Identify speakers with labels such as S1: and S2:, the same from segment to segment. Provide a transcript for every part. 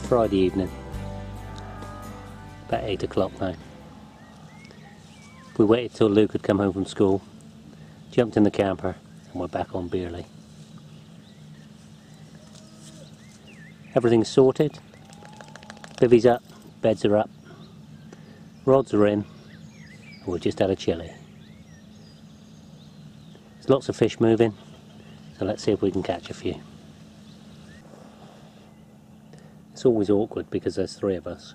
S1: Friday evening. About 8 o'clock now. We waited till Luke had come home from school, jumped in the camper and we're back on Bearley. Everything's sorted. Bivvy's up, beds are up, rods are in, and we've just had a chili. There's lots of fish moving, so let's see if we can catch a few. It's always awkward because there's three of us.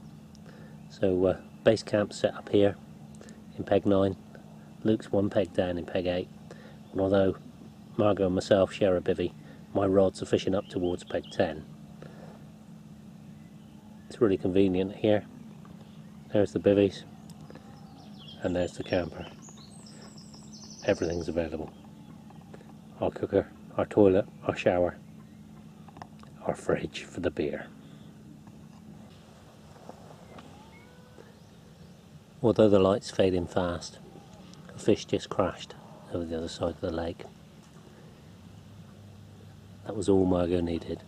S1: So uh, base camp set up here in peg 9, Luke's one peg down in peg 8, and although Margot and myself share a bivvy, my rods are fishing up towards peg 10. It's really convenient here. There's the bivvies, and there's the camper. Everything's available. Our cooker, our toilet, our shower, our fridge for the beer. Although the light's fading fast, a fish just crashed over the other side of the lake. That was all Margot needed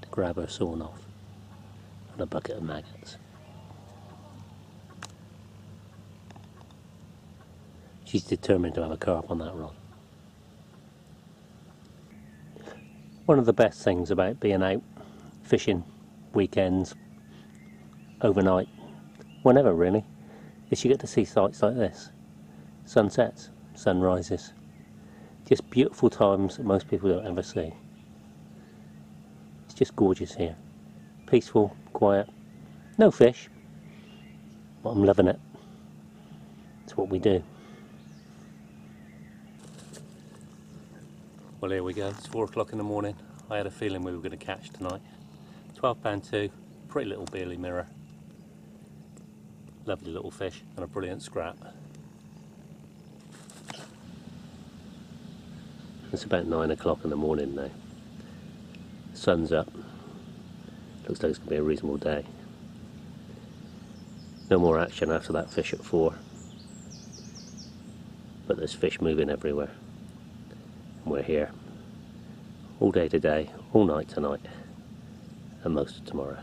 S1: to grab her sawn off and a bucket of maggots. She's determined to have a carp on that rod. One of the best things about being out fishing weekends, overnight, whenever really, is you get to see sights like this. Sunsets, sunrises. Just beautiful times that most people don't ever see. It's just gorgeous here. Peaceful, quiet, no fish, but I'm loving it. It's what we do. Well here we go, it's four o'clock in the morning. I had a feeling we were going to catch tonight. 12 pound two, pretty little Bearley mirror lovely little fish and a brilliant scrap. It's about nine o'clock in the morning now. Sun's up. Looks like it's going to be a reasonable day. No more action after that fish at four. But there's fish moving everywhere. And we're here. All day today, all night tonight, and most of tomorrow.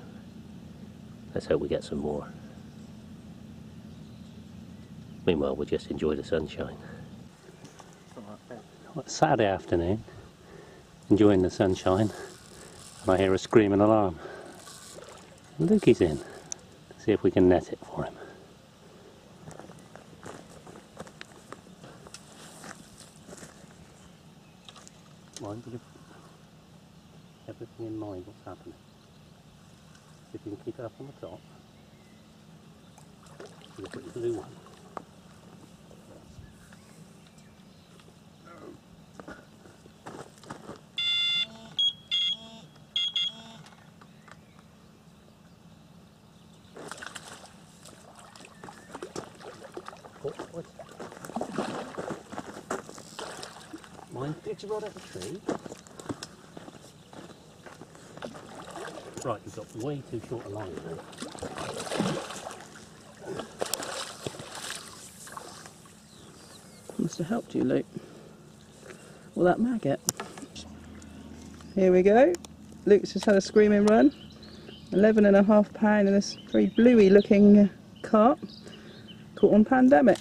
S1: Let's hope we get some more. Meanwhile, we'll just enjoy the sunshine. Saturday afternoon, enjoying the sunshine, and I hear a screaming alarm. Lukey's in. See if we can net it for him. Mind everything in mind what's happening. If you can keep it up on the top. Look at the blue one. Mind ditch a rod at the tree. Right, you've got way too short a line there.
S2: Must have helped you, Luke. Well, that maggot. Here we go. Luke's just had a screaming run. 11 and a half pound in this very bluey looking carp caught on pandemic.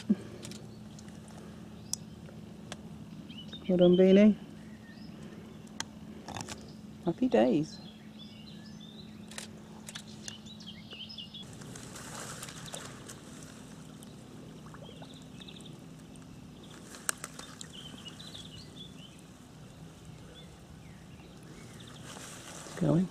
S2: Well done, Beanie. Happy days. Going.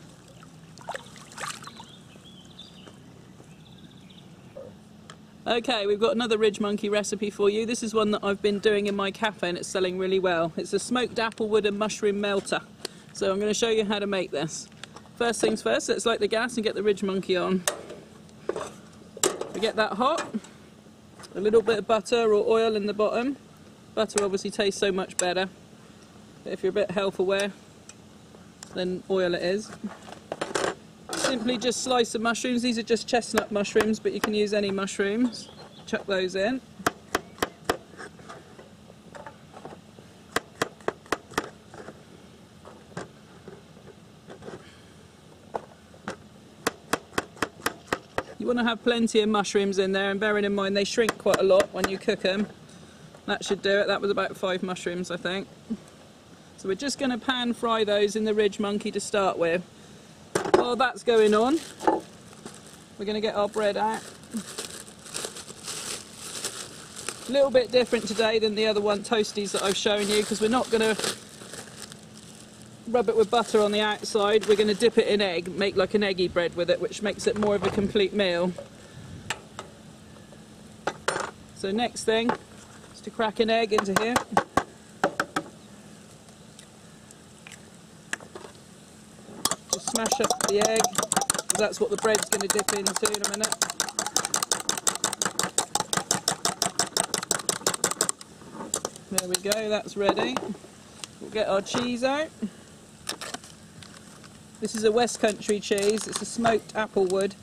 S2: Okay, we've got another RidgeMonkey recipe for you. This is one that I've been doing in my cafe and it's selling really well. It's a smoked applewood and mushroom melter. So I'm going to show you how to make this. First things first, let's light the gas and get the RidgeMonkey on. We get that hot. A little bit of butter or oil in the bottom. Butter obviously tastes so much better. But if you're a bit health aware, then oil it is simply just slice the mushrooms. These are just chestnut mushrooms, but you can use any mushrooms. Chuck those in. You want to have plenty of mushrooms in there, and bearing in mind they shrink quite a lot when you cook them. That should do it. That was about five mushrooms, I think. So we're just going to pan fry those in the RidgeMonkey to start with. While that's going on, we're going to get our bread out. A little bit different today than the other one toasties that I've shown you because we're not going to rub it with butter on the outside. We're going to dip it in egg, make like an eggy bread with it, which makes it more of a complete meal. So next thing is to crack an egg into here. Smash up the egg, that's what the bread's going to dip into in a minute. There we go, that's ready. We'll get our cheese out. This is a West Country cheese. It's a smoked applewood.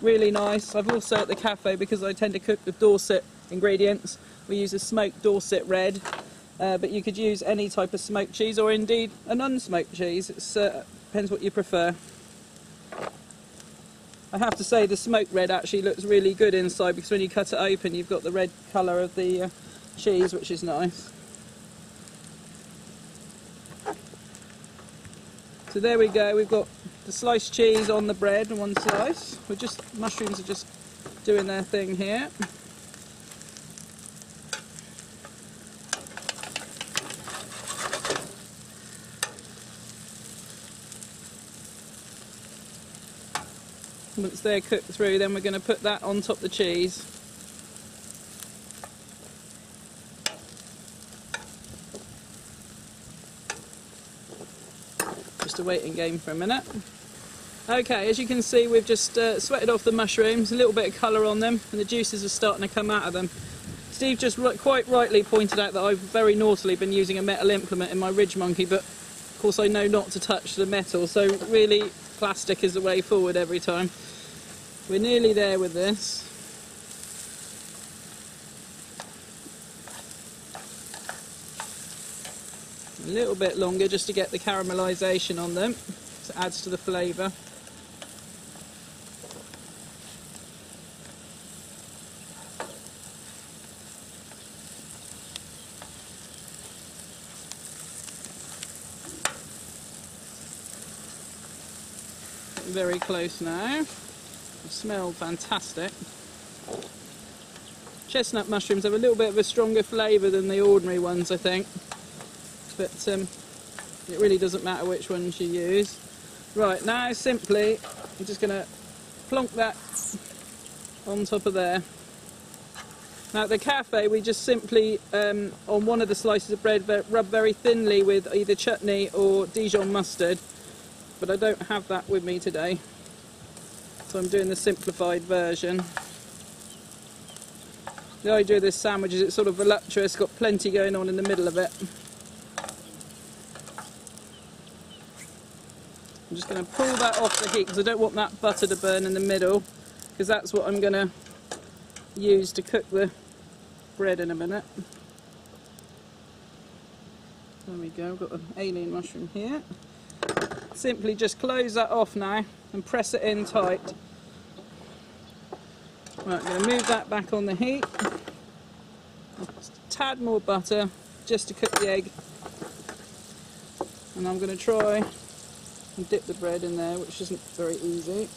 S2: Really nice. I've also at the cafe, because I tend to cook with Dorset ingredients, we use a smoked Dorset red. Uh, but you could use any type of smoked cheese or indeed an unsmoked cheese. It uh, depends what you prefer. I have to say the smoked red actually looks really good inside because when you cut it open you've got the red colour of the uh, cheese which is nice. So there we go, we've got the sliced cheese on the bread and one slice. We're just, mushrooms are just doing their thing here. Once they're cooked through, then we're going to put that on top of the cheese. Just a waiting game for a minute. Okay, as you can see, we've just uh, sweated off the mushrooms, a little bit of colour on them, and the juices are starting to come out of them. Steve just quite rightly pointed out that I've very naughtily been using a metal implement in my RidgeMonkey, but of course I know not to touch the metal, so really plastic is the way forward every time. We're nearly there with this. A little bit longer just to get the caramelisation on them. It adds to the flavour. Very close now. Smell fantastic. Chestnut mushrooms have a little bit of a stronger flavour than the ordinary ones, I think. But um, it really doesn't matter which ones you use. Right, now simply, I'm just going to plonk that on top of there. Now at the cafe, we just simply, um, on one of the slices of bread, rub very thinly with either chutney or Dijon mustard. But I don't have that with me today. So I'm doing the simplified version. The idea of this sandwich is it's sort of voluptuous, got plenty going on in the middle of it. I'm just going to pull that off the heat because I don't want that butter to burn in the middle because that's what I'm going to use to cook the bread in a minute. There we go, I've got an alien mushroom here. Simply just close that off now and press it in tight. Right, I'm going to move that back on the heat. Just a tad more butter just to cook the egg. And I'm going to try and dip the bread in there, which isn't very easy.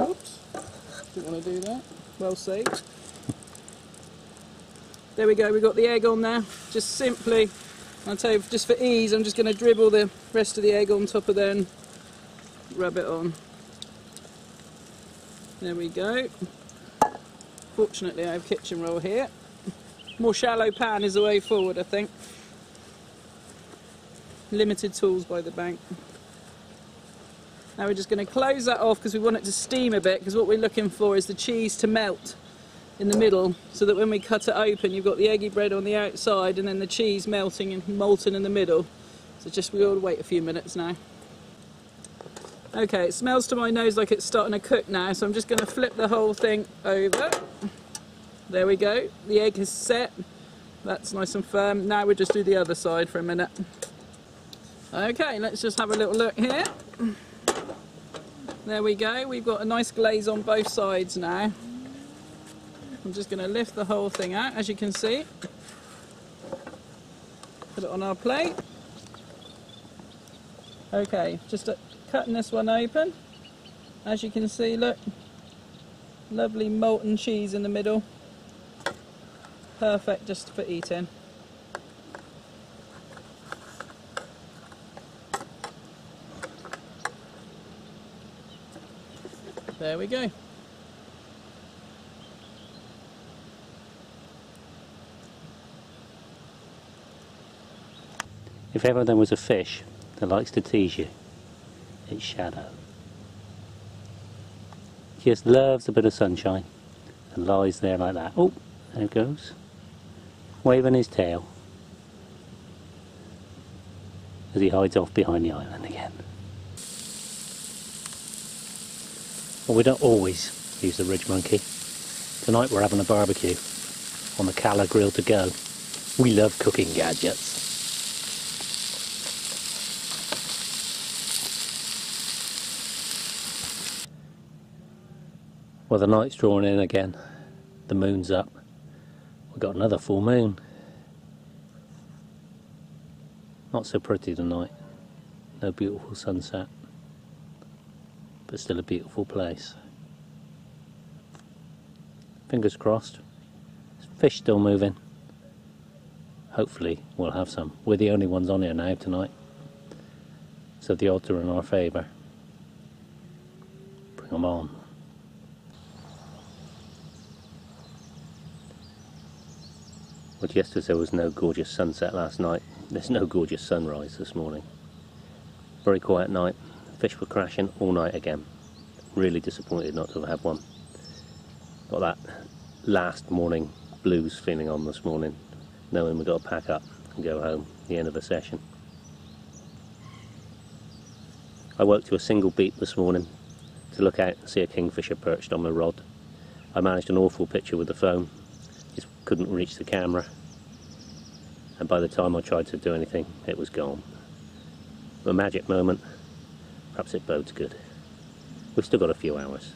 S2: Oops, didn't want to do that. Well saved. There we go, we've got the egg on now. Just simply, I'll tell you, just for ease, I'm just going to dribble the rest of the egg on top of there and rub it on. There we go. Fortunately, I have kitchen roll here. More shallow pan is the way forward, I think. Limited tools by the bank. Now we're just going to close that off because we want it to steam a bit because what we're looking for is the cheese to melt in the middle so that when we cut it open you've got the eggy bread on the outside and then the cheese melting and molten in the middle. So just we'll wait a few minutes now. Okay, it smells to my nose like it's starting to cook now, so I'm just going to flip the whole thing over. There we go. The egg is set. That's nice and firm. Now we'll just do the other side for a minute. Okay, let's just have a little look here. There we go. We've got a nice glaze on both sides now. I'm just going to lift the whole thing out, as you can see. Put it on our plate. Okay, just cutting this one open. As you can see, look, lovely molten cheese in the middle. Perfect just for eating. There we go.
S1: If ever there was a fish that likes to tease you, it's Shadow. He just loves a bit of sunshine and lies there like that. Oh, there it goes. Waving his tail as he hides off behind the island again. Well, we don't always use the RidgeMonkey. Tonight we're having a barbecue on the Cala grill to go. We love cooking gadgets. Well, the night's drawing in again. The moon's up. We've got another full moon. Not so pretty tonight. No beautiful sunset. But still a beautiful place. Fingers crossed. Fish still moving. Hopefully we'll have some. We're the only ones on here now tonight. So the odds are in our favour. Bring them on. Well, just as there was no gorgeous sunset last night, there's no gorgeous sunrise this morning. Very quiet night. Fish were crashing all night again. Really disappointed not to have had one. Got that last morning blues feeling on this morning, knowing we've got to pack up and go home the end of the session. I woke to a single beat this morning to look out and see a kingfisher perched on my rod. I managed an awful picture with the phone, just couldn't reach the camera. And by the time I tried to do anything, it was gone. A magic moment, perhaps it bodes good. We've still got a few hours.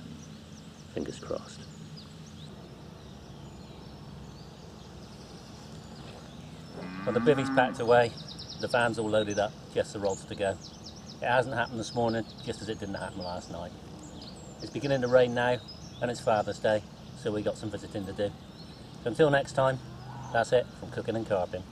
S1: Fingers crossed. Well, the bivvy's packed away, the van's all loaded up, just the rods to go. It hasn't happened this morning, just as it didn't happen last night. It's beginning to rain now, and it's Father's Day, so we got some visiting to do. So until next time, that's it from Cookin and Carpin.